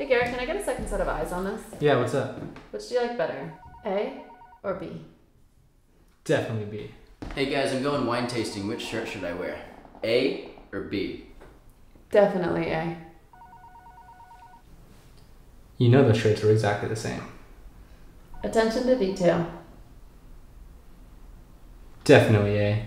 Hey Garrett, can I get a second set of eyes on this? Yeah, what's up? Which do you like better, A or B? Definitely B. Hey guys, I'm going wine tasting. Which shirt should I wear? A or B? Definitely A. You know the shirts are exactly the same. Attention to detail. Definitely A.